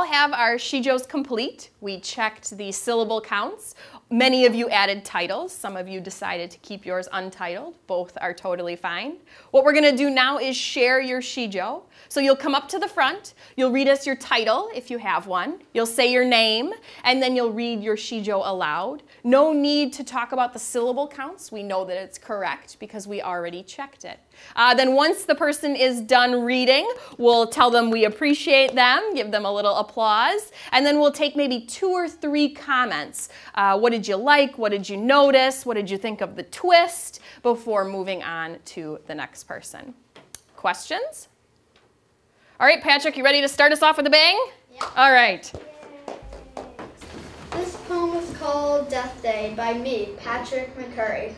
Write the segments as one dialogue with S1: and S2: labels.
S1: all have our Sijos complete. We checked the syllable counts. Many of you added titles. Some of you decided to keep yours untitled. Both are totally fine. What we're going to do now is share your Sijo. So you'll come up to the front, you'll read us your title if you have one, you'll say your name, and then you'll read your Sijo aloud. No need to talk about the syllable counts. We know that it's correct because we already checked it. Uh, then once the person is done reading, we'll tell them we appreciate them, give them a little applause, and then we'll take maybe two or three comments. Uh, what did you like? What did you notice? What did you think of the twist? Before moving on to the next person. Questions? All right, Patrick, you ready to start us off with a bang?
S2: Yeah.
S1: All right.
S2: This poem is called Death Day by me, Patrick McCurry.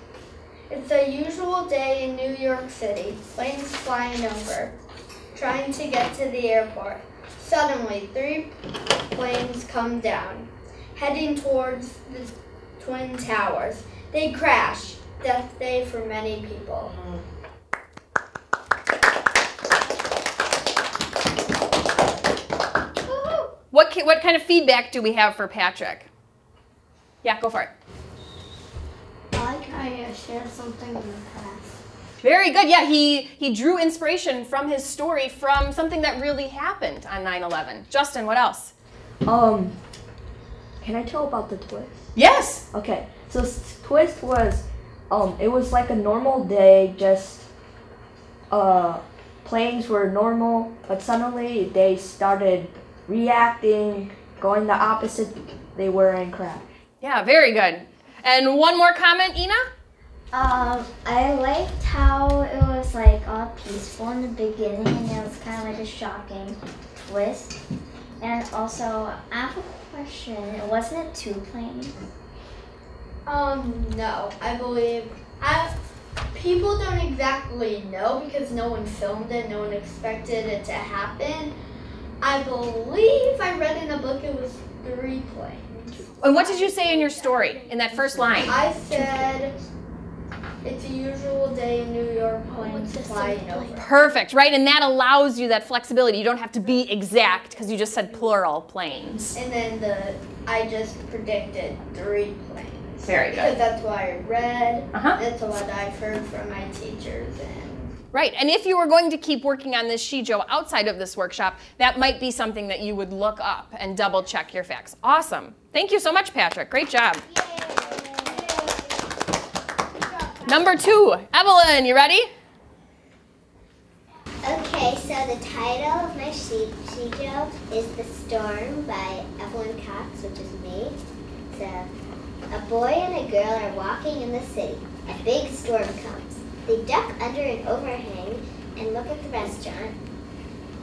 S2: It's a usual day in New York City, planes flying over, trying to get to the airport. Suddenly, three planes come down, heading towards the Twin Towers. They crash. Death day for many people.
S1: What, what kind of feedback do we have for Patrick? Yeah, go for it.
S2: I like how you shared something in the past.
S1: Very good. Yeah, he, he drew inspiration from his story from something that really happened on 9 11. Justin, what else?
S3: Um, can I tell about the twist?
S1: Yes.
S3: Okay, so twist was, um, it was like a normal day, just, uh, planes were normal, but suddenly they started reacting, going the opposite they were in crash.
S1: Yeah, very good. And one more comment, Ina?
S4: Um, I liked how it was like all peaceful in the beginning and it was kind of like a shocking twist. And also, I have a question. Wasn't it two planes?
S2: Um, no, I believe I people don't exactly know because no one filmed it, no one expected it to happen. I believe I read in a book it was three planes.
S1: And what did you say in your story, in that first line?
S2: I said it's a usual day in New York, planes flying over.
S1: Perfect, right? And that allows you that flexibility. You don't have to be exact because you just said plural planes.
S2: And then the I just predicted three planes.
S1: Very
S2: Because
S1: good.
S2: that's what I read.
S1: Uh-huh.
S2: That's what I've heard from my teachers and
S1: Right, and if you were going to keep working on this Sijo outside of this workshop, that might be something that you would look up and double check your facts. Awesome. Thank you so much, Patrick. Great job. Number two, Evelyn, you ready?
S4: Okay, so the title of my she- Sijo is The Storm by Evelyn Cox, which is me. So, a boy and a girl are walking in the city. A big storm comes. They duck under an overhang and look at the restaurant.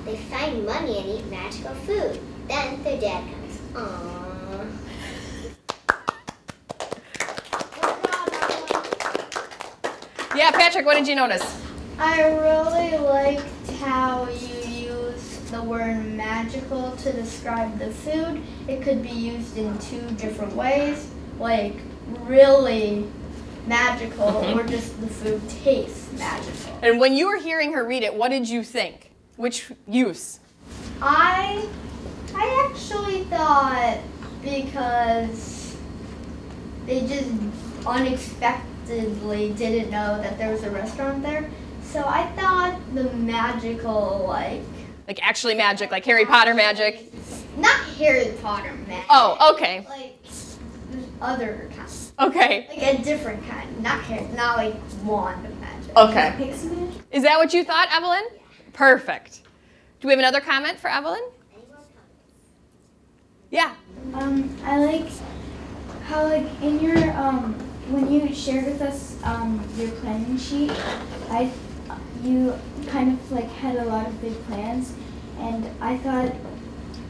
S4: They find money and eat magical food. Then their dad comes. Aww.
S1: Yeah, Patrick, what did you notice?
S2: I really liked how you use the word magical to describe the food. It could be used in two different ways, like really magical
S1: Mhm.
S2: or just the food tastes magical.
S1: And when you were hearing her read it, what did you think? Which use?
S2: I I actually thought because they just unexpectedly didn't know that there was a restaurant there. So I thought the magical like
S1: Like actually magic, like Harry Potter magic?
S2: not Harry Potter magic.
S1: Oh, okay.
S2: Like other kind.
S1: Okay.
S2: Like a different kind. Not Harry not like wand of magic.
S1: Okay.
S2: Pixie magic?
S1: Is that what you thought, Evelyn? Yeah. Perfect. Do we have another comment for Evelyn? Yeah.
S5: Um, I like how like in your um when you shared with us um your planning sheet, I you kind of like had a lot of big plans, and I thought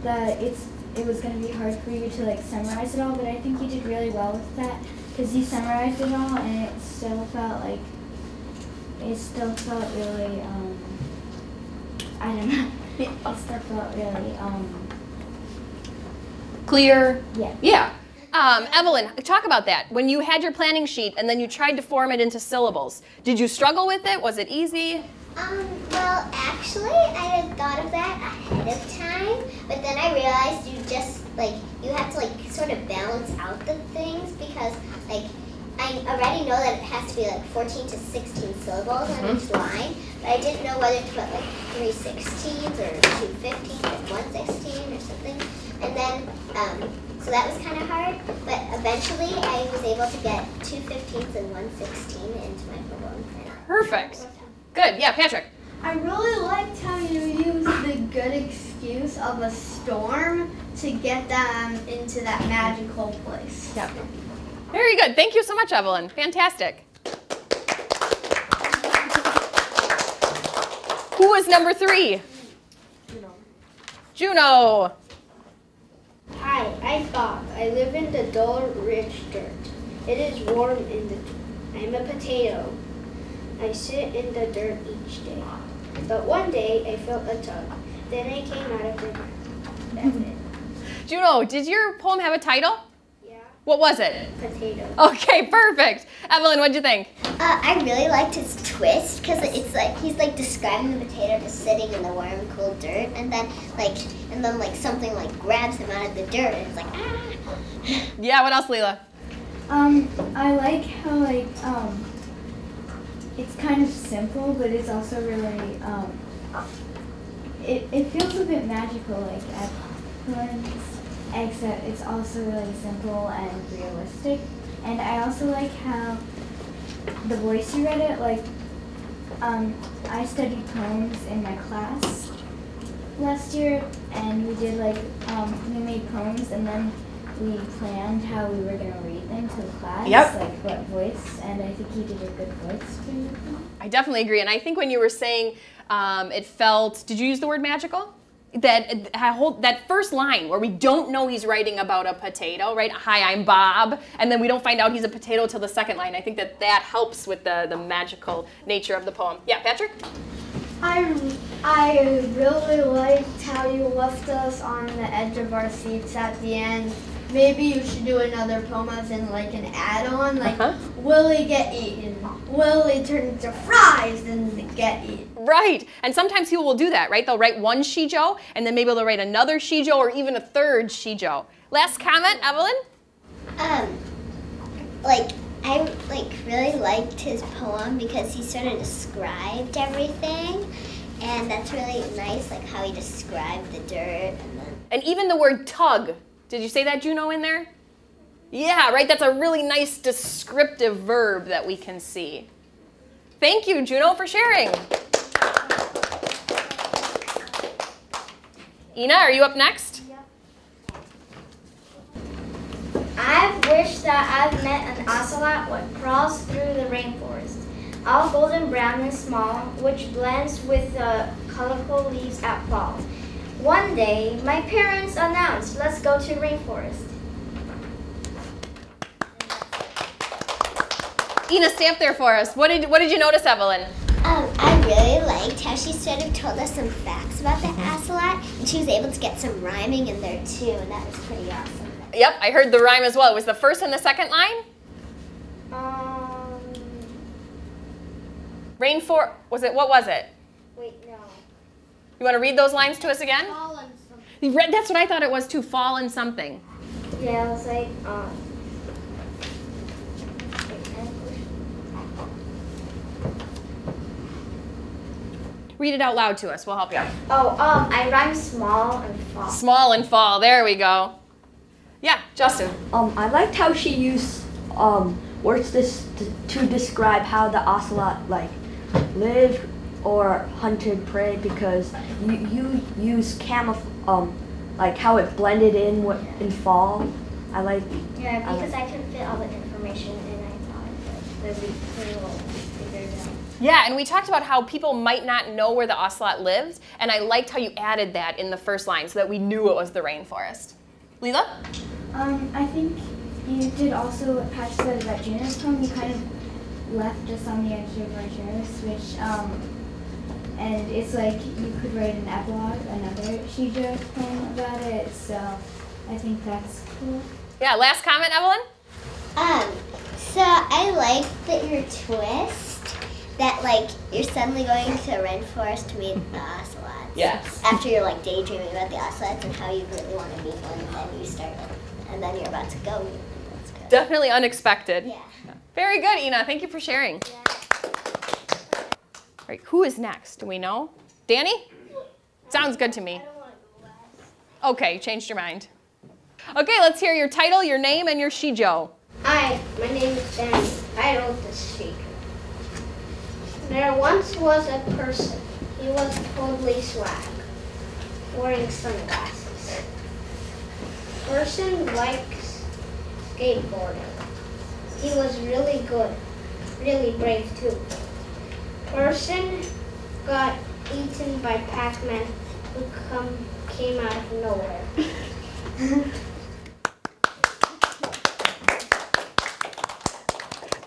S5: that it's it was gonna be hard for you to like summarize it all, but I think you did really well with that because you summarized it all, and it still felt like it still felt really um I don't know. It still felt really um
S1: Clear?
S5: yeah.
S1: Yeah. Um, Evelyn, talk about that. When you had your planning sheet and then you tried to form it into syllables, did you struggle with it? Was it easy?
S4: Um, well, actually, I had thought of that ahead of time, but then I realized you just like you have to like sort of balance out the things because like I already know that it has to be like 14 to 16 syllables on each line, but I didn't know whether to put like three 16s or two 15s or one 16 or something. And then, um, so that was kind of hard, but eventually I was able to get two 15s and one 16 into my poem.
S1: Perfect. Good. Yeah, Patrick.
S2: I really liked how you used the good excuse of a storm to get them into that magical place.
S1: Yep. Very good. Thank you so much, Evelyn. Fantastic. Who was number three?
S2: Juno.
S1: Juno.
S2: I'm Bob. I live in the dull, rich dirt. It is warm in the I'm a potato. I sit in the dirt each day. But one day I felt a tug. Then I came out of the ground. That's it.
S1: Juno, did your poem have a title?
S2: Yeah.
S1: What was it?
S2: Potato.
S1: Okay, perfect. Evelyn, what'd you think?
S4: Uh, I really liked his twist because it's like he's like describing the potato just sitting in the warm, cool dirt, and then like and then like something like grabs him out of the dirt, and it's like ah.
S1: Yeah, what else, Leela?
S5: Um, I like how like um, it's kind of simple, but it's also really um, it it feels a bit magical, like at points, except it's also really simple and realistic. And I also like how the voice you read it, like um, I studied poems in my class last year, and we did like um, we made poems, and then we planned how we were gonna read them to the class,
S1: Yep.
S5: like what voice, and I think you did a good voice for.
S1: I definitely agree. And I think when you were saying um, it felt, did you use the word magical? That whole that first line where we don't know he's writing about a potato, right? Hi, I'm Bob, and then we don't find out he's a potato till the second line. I think that that helps with the the magical nature of the poem. Yeah, Patrick.
S2: I, I really liked how you left us on the edge of our seats at the end. Maybe you should do another poem as in like an add-on, like
S1: Uh-huh.
S2: will he get eaten? Will he turn into fries and get eaten?
S1: Right. And sometimes people will do that, right? They'll write one sijo, and then maybe they'll write another sijo or even a third sijo. Last comment, Evelyn?
S4: Um, like I like really liked his poem because he sort of described everything, and that's really nice, like how he described the dirt and then.
S1: And even the word tug. Did you say that, Juno, in there? Yeah, right? That's a really nice descriptive verb that we can see. Thank you, Juno, for sharing. Ina, are you up next?
S2: I've that I've met an ocelot what crawls through the rainforest, all golden brown and small, which blends with the colorful leaves at fall. One day, my parents announced, let's go to rainforest.
S1: Ina, stay up there for us. What did, what did you notice, Evelyn?
S4: Um, I really liked how she sort of told us some facts about the ocelot, and she was able to get some rhyming in there too, and that was pretty awesome.
S1: Yep, I heard the rhyme as well. It was the first and the second line?
S2: Um,
S1: Rainfor was it what was it?
S2: wait, no.
S1: You want to read those lines to us again?
S2: Fallen
S1: You read- That's what I thought it was too. Fall in something.
S2: Yeah, it was like, um.
S1: Read it out loud to us. We'll help you.
S2: Oh, um, I rhyme small and fall.
S1: Small and fall. There we go. Yeah, Justin.
S3: Um, I liked how she used um, words this to, to describe how the ocelot like lived or hunted prey because you you use camouflage um like how it blended in wi- in fall. I like
S2: Yeah,
S3: I
S2: because I couldn't fit all the information in. I thought that we pretty well figured it out.
S1: Yeah, and we talked about how people might not know where the ocelot lived, and I liked how you added that in the first line so that we knew it was the rainforest. Leela?
S5: Um, I think you did also what Patch said about Juno's poem. You kind of left us on the edge of our chairs, which, um, and it's like you could write an epilogue, another Sijo poem about it. So I think that's cool.
S1: Yeah, last comment, Evelyn?
S4: Um, so I like that your twist, that like you're suddenly going to a rainforest to meet the ocelots.
S1: Yes.
S4: After you're like daydreaming about the ocelots and how you really want to meet one, and then you start, and then you're about to go. That's good.
S1: Definitely unexpected.
S4: Yeah.
S1: Very good, Ina. Thank you for sharing. All right, who is next? Do we know? Danny? Sounds good to me. Okay, you changed your mind. Okay, let's hear your title, your name, and your sijo.
S6: Hi, my name is Danny. I wrote this sheet. There once was a person. He was totally swag, wearing sunglasses. Person likes skateboarding. He was really good, really brave too. Person got eaten by Pac-Man who come, came out of nowhere.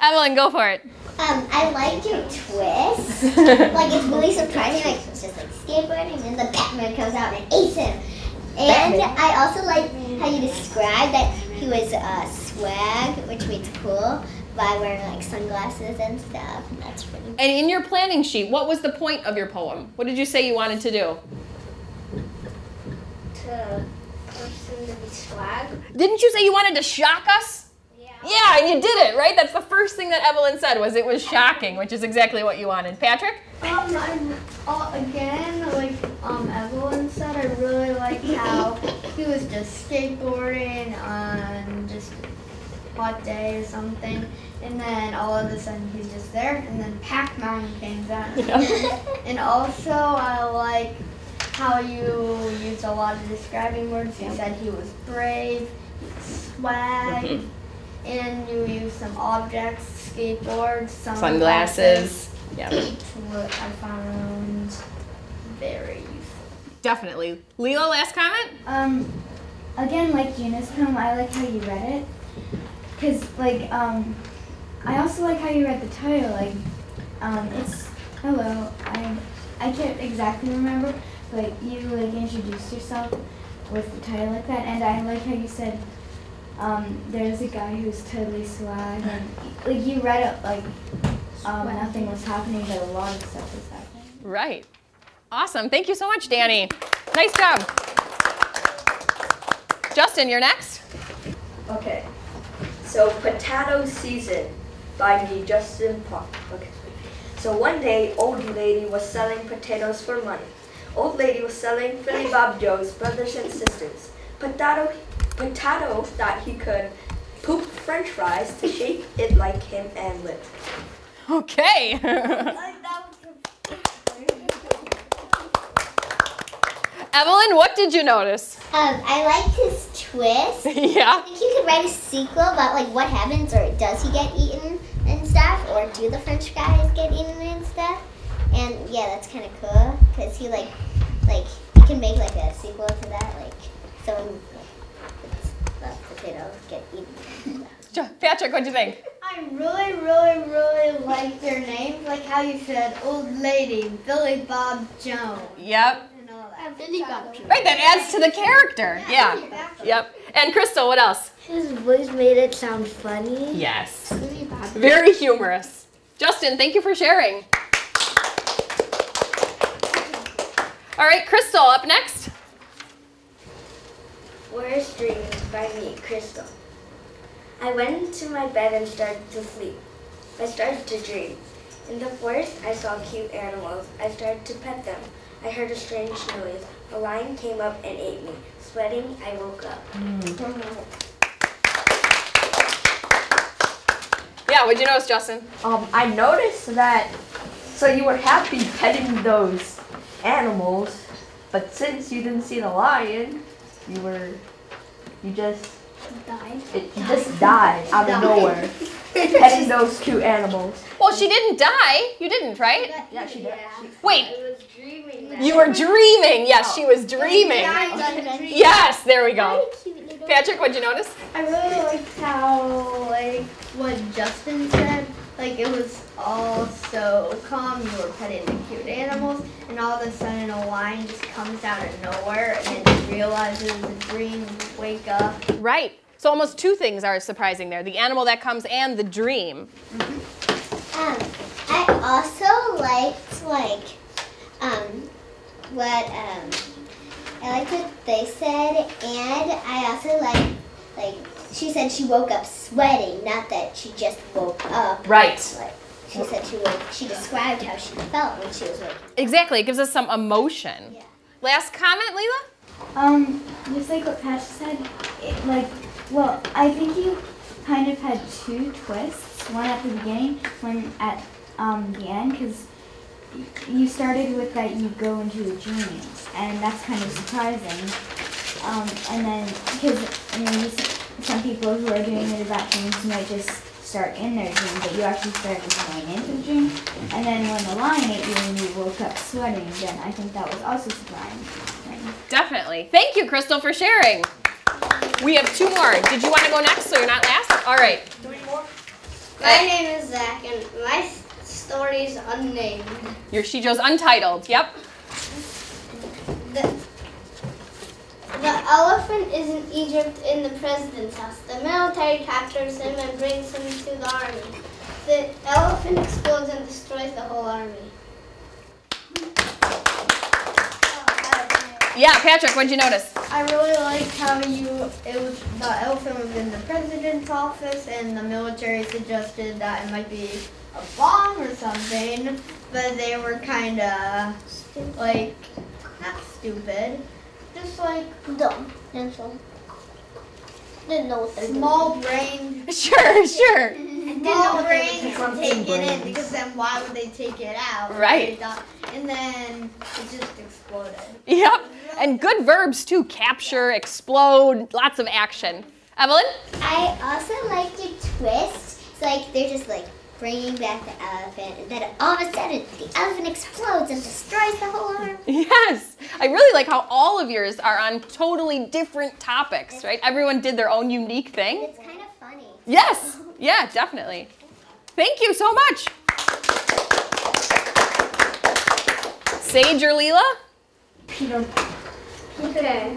S1: Evelyn, go for it.
S4: Um, I like your twist. like it's really surprising. Like it's just like skateboarding, and then the Batman comes out and eats him. And
S3: Batman.
S4: I also like how you described that he was uh, swag, which means cool, by wearing like sunglasses and stuff. That's pretty.
S1: And in your planning sheet, what was the point of your poem? What did you say you wanted to do?
S6: To person to be swag.
S1: Didn't you say you wanted to shock us?
S6: Yeah.
S1: Yeah, and you did it, right? That's the first thing that Evelyn said was it was shocking, which is exactly what you wanted. Patrick?
S2: Um, I'm uh, again like um Evelyn said. I really like how he was just skateboarding on just a hot day or something, and then all of a sudden he's just there, and then Pac-Man came down. and also I like how you used a lot of describing words. You said he was brave, swag, mm-hmm. and you used some objects, skateboards,
S1: Sunglasses. Yeah.
S2: what I found very.
S1: Definitely. Lilo, last comment?
S2: Um, again, like Eunice poem, I like how you read it. Cause like um, I also like how you read the title. Like, um, it's hello. I I can't exactly remember, but you like introduced yourself with the title like that, and I like how you said. Um, there's a guy who's totally swag, and like you read it like um, nothing was happening, but a lot of stuff was happening.
S1: Right. Awesome. Thank you so much, Danny. Nice job. Justin, you're next.
S3: Okay. So potato season by me, Justin Park. Okay. So one day, old lady was selling potatoes for money. Old lady was selling Philly Bob Joe's brothers and sisters. Potato, potato that he could poop French fries to shape it like him and live.
S1: Okay. Evelyn, what did you notice?
S4: Um, I liked his twist.
S1: yeah.
S4: I think you could write a sequel about like what happens, or does he get eaten and stuff, or do the French guys get eaten and stuff? And yeah, that's kind of cool because he like, like you can make like a sequel to that, like someone like, the potatoes get eaten.
S1: Patrick, what'd you think?
S2: I really, really, really like their names, like how you said old lady, Billy Bob Jones,
S1: Yep. Right, that adds to the character. Yeah. Yep. And Crystal, what else?
S6: His voice made it sound funny.
S1: Yes.
S6: Billy
S1: Very humorous. Justin, thank you for sharing. All right, Crystal, up next.
S6: Worst Dreams by me, Crystal. I went into my bed and started to sleep. I started to dream. In the forest, I saw cute animals. I started to pet them. I heard a strange noise. A lion came up and ate me. Sweating, I woke up.
S1: Yeah, what'd you notice, Justin?
S3: Um, I noticed that. So you were happy petting those animals, but since you didn't see the lion, you were, you just,
S2: Died.
S3: it, you just died out of nowhere, petting those cute animals.
S1: Well, she didn't die. You didn't, right?
S3: Yeah, she did. She,
S1: Wait,
S6: I was dreaming
S1: you were dreaming. Yes, she was dreaming. Yes, there we go. Patrick, what'd you notice?
S2: I really liked how, like, what Justin said. Like, it was all so calm. You were petting the cute animals, and all of a sudden, a lion just comes out of nowhere and then realizes it's a dream. Wake up.
S1: Right. So almost two things are surprising there: the animal that comes and the dream.
S4: Um, I, also liked like um what um I liked what they said and I also like like she said she woke up sweating, not that she just woke up.
S1: Right.
S4: Like she said she woke she described how she felt when she was waking
S1: Exactly. It gives us some emotion.
S4: Yeah.
S1: Last comment, Leela?
S5: Um, just like what Pasha said, it, like, well, I think you kind of had two twists. One at the beginning, one at um, the end, because you started with that you go into a dream, and that's kind of surprising. Um, and then, because you know, some people who are doing it about dreams might just start in their dream, but you actually started going into the dream. And then when the lion ate you and you woke up sweating, then I think that was also surprising.
S1: Definitely. Thank you, Crystal, for sharing. We have two more. Did you want to go next so you're not last? All right. Three more.
S2: My uh, name is Zach, and my s- story is unnamed.
S1: Your Sijo's untitled. Yep.
S2: The, the elephant is in Egypt in the president's house. The military captures him and brings him to the army. The elephant explodes and destroys the whole army.
S1: Yeah, Patrick, what'd you notice?
S2: I really liked how you it was the elephant was in the president's office and the military suggested that it might be a bomb or something, but they were kind of like not stupid, just like
S4: Dumb. And so didn't know what they're
S2: small brain.
S1: Sure, sure.
S2: Small brain to take it in because then why would they take it out?
S1: Right.
S2: And then it just exploded.
S1: Yep. And good verbs too. Capture, explode, lots of action. Evelyn?
S4: I also like your twist. It's like they're just like bringing back the elephant, and then all of a sudden the elephant explodes and destroys the whole army.
S1: Yes. I really like how all of yours are on totally different topics, right? Everyone did their own unique thing.
S4: It's kind of funny.
S1: Yes. Yeah, definitely. Thank you so much. Sage or Leela?
S5: Peter
S7: Okay,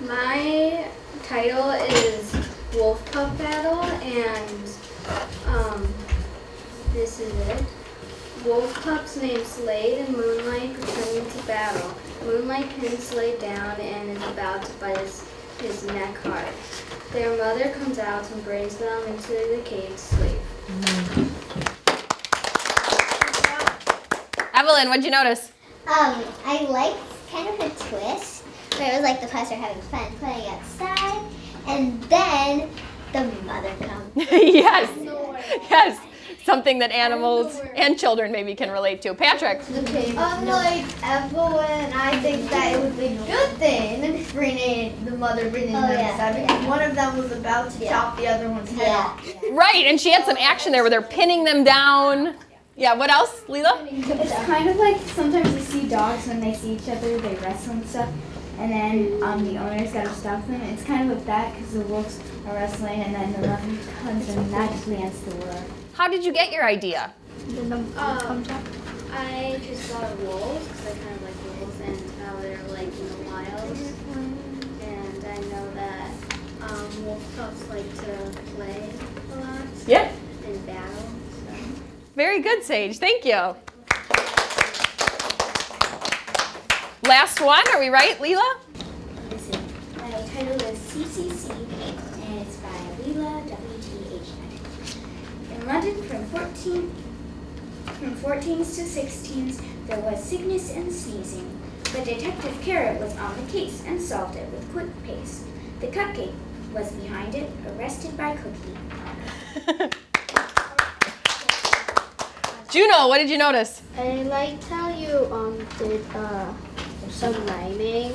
S7: my title is Wolf Pup Battle, and um, this is it. Wolf pups named Slade and Moonlight return to battle. Moonlight pins Slade down and is about to bite his, his neck hard. Their mother comes out and brings them into the cave to sleep.
S1: Evelyn, what'd you notice?
S4: Um, I liked kind of a twist where it was like the pups are having fun playing outside, and then the mother comes.
S1: yes. Yes. Something that animals and children maybe can relate to. Patrick. Okay.
S2: Unlike Evelyn, I think that it was a good thing bringing the mother bringing
S4: Oh,
S2: them
S4: yeah,
S2: inside
S4: yeah.
S2: because one of them was about to
S4: Yeah.
S2: chop the other one's head
S4: Yeah.
S2: off.
S1: Right, and she had some action there where they're pinning them down. Yeah, what else, Leela?
S5: It's kind of like sometimes you see dogs when they see each other, they wrestle and stuff, and then um, the owners gotta stop them. It's kind of like that because the wolves are wrestling, and then the mother comes and magically ends the war.
S1: How did you get your idea?
S7: Um, I just thought of wolves because I kind of like wolves and how they're like in the wild. And I know that um, wolf pups like to play a lot
S1: Yeah.
S7: in battle. So.
S1: Very good, Sage. Thank you. Last one, are we right, Leela?
S8: This is, my title is CCC, and it's by Leela WTH. In London from 14, from 14s to 16s, there was sickness and sneezing. But Detective Carrot was on the case and solved it with quick pace. The cupcake was behind it, arrested by Cookie.
S1: Juno, what did you notice?
S7: I liked how you um did uh some rhyming.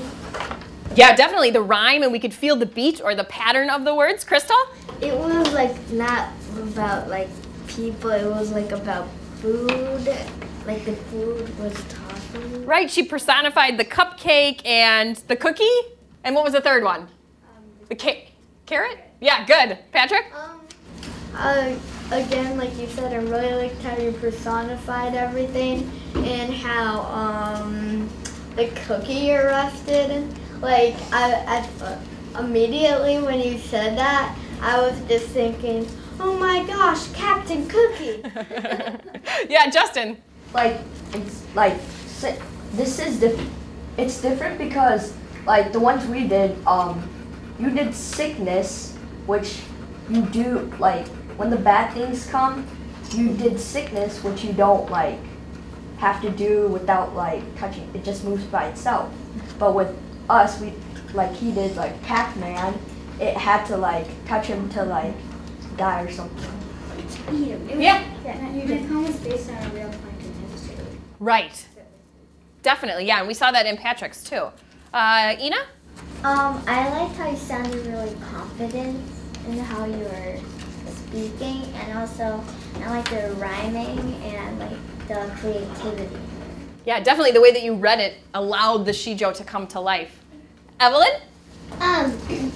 S1: Yeah, definitely the rhyme, and we could feel the beat or the pattern of the words. Crystal?
S2: It was like not about like people. It was like about food. Like the food was talking.
S1: Right, she personified the cupcake and the cookie. And what was the third one? The ca- carrot? Yeah, good. Patrick?
S2: Um, uh, again, like you said, I really liked how you personified everything and how um, the cookie arrested. Like, I, I immediately when you said that, I was just thinking, oh my gosh, Captain Cookie.
S1: yeah, Justin.
S3: like it's like this is different. it's different because like the ones we did um you did sickness which you do like when the bad things come you did sickness which you don't like have to do without like touching it just moves by itself but with us we like he did like pac-man it had to like touch him to like die or something
S5: Eat 'em. It was-
S1: Yeah.
S5: That your poem was based on a real plankton history.
S1: Right. Definitely, yeah, and we saw that in Patrick's too. Uh, Ina?
S4: Um, I liked how you sounded really confident in how you were speaking, and also I like the rhyming and like the creativity.
S1: Yeah, definitely the way that you read it allowed the Sijo to come to life. Evelyn?
S4: Um,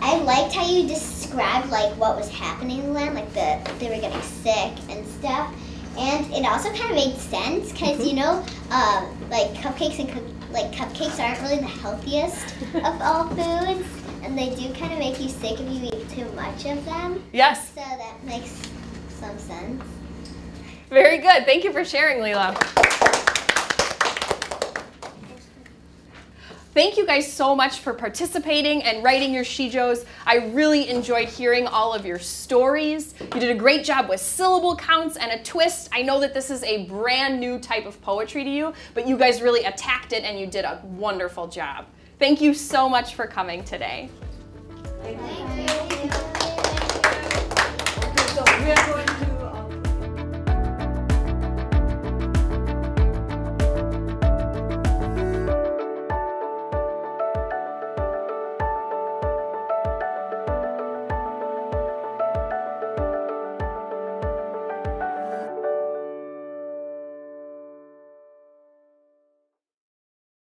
S4: I liked how you described like what was happening in them, like the they were getting sick and stuff, and it also kind of made sense because you know, um, like cupcakes and cook- like cupcakes aren't really the healthiest of all foods, and they do kind of make you sick if you eat too much of them.
S1: Yes.
S4: So that makes some sense.
S1: Very good. Thank you for sharing, Leela. Thank you guys so much for participating and writing your Sijos. I really enjoyed hearing all of your stories. You did a great job with syllable counts and a twist. I know that this is a brand new type of poetry to you, but you guys really attacked it and you did a wonderful job. Thank you so much for coming today. Thank you.
S4: Thank you.